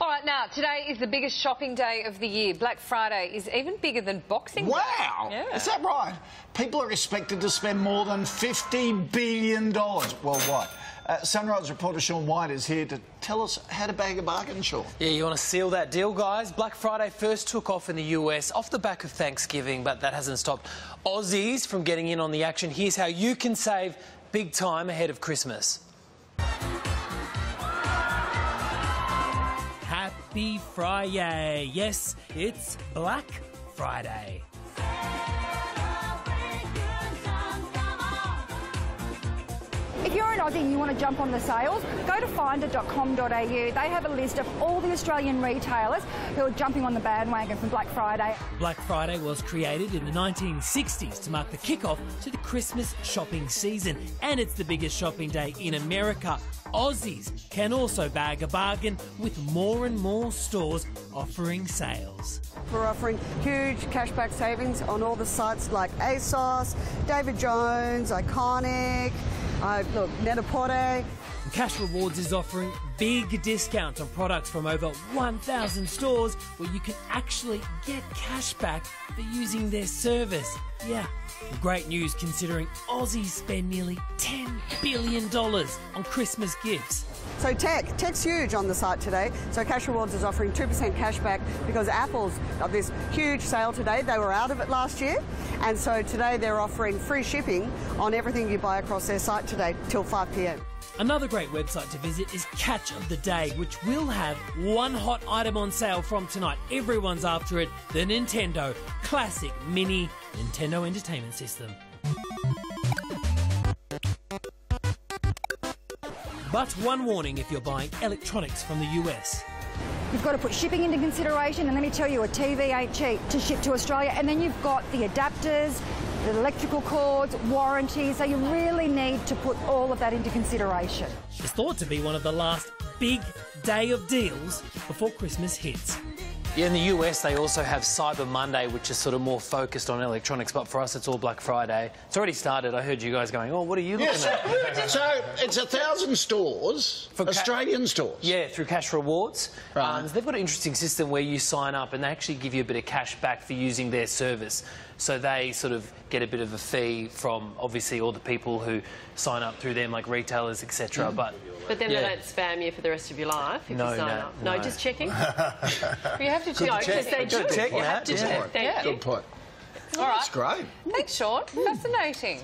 All right, now, today is the biggest shopping day of the year. Black Friday is even bigger than Boxing Day. Wow! Yeah. Is that right? People are expected to spend more than $50 billion worldwide. Uh, Sunrise reporter Sean White is here to tell us how to bag a bargain, Sean. Yeah, you want to seal that deal, guys? Black Friday first took off in the US off the back of Thanksgiving, but that hasn't stopped Aussies from getting in on the action. Here's how you can save big time ahead of Christmas. Happy Friday. Yes, it's Black Friday. If you're an Aussie and you want to jump on the sales, go to finder.com.au. They have a list of all the Australian retailers who are jumping on the bandwagon for Black Friday. Black Friday was created in the 1960s to mark the kickoff to the Christmas shopping season, and it's the biggest shopping day in America. Aussies can also bag a bargain with more and more stores offering sales. We're offering huge cashback savings on all the sites like ASOS, David Jones, Iconic, uh, look, Net-a-Porter. Cash Rewards is offering big discounts on products from over 1,000 stores where you can actually get cash back for using their service. Yeah, great news considering Aussies spend nearly $10 billion on Christmas gifts. So tech, tech's huge on the site today. So Cash Rewards is offering 2% cash back because Apple's got this huge sale today. They were out of it last year. And so today they're offering free shipping on everything you buy across their site today till 5 p.m. Another great website to visit is Catch of the Day, which will have one hot item on sale from tonight. Everyone's after it the Nintendo Classic Mini Nintendo Entertainment System. But one warning if you're buying electronics from the US. You've got to put shipping into consideration, and let me tell you, a TV ain't cheap to ship to Australia. And then you've got the adapters, the electrical cords, warranties. So you really need to put all of that into consideration. It's thought to be one of the last big day of deals before Christmas hits. Yeah, in the US, they also have Cyber Monday, which is sort of more focused on electronics, but for us, it's all Black Friday. It's already started. I heard you guys going, oh, what are you looking Yeah, at? so, so it's a thousand stores, For Australian stores. Yeah, through Cash Rewards. Right. Um, they've got an interesting system where you sign up and they actually give you a bit of cash back for using their service. So they sort of get a bit of a fee from obviously all the people who sign up through them, like retailers, etc. Mm-hmm. But But then yeah. they don't spam you for the rest of your life if No, you sign no, up. No, no. just checking. You have to check. no, because they Good do. check, you Matt, have to yeah. check. Thank Yeah. you. Good point. All right. That's great. Thanks, Sean. Hmm. Fascinating.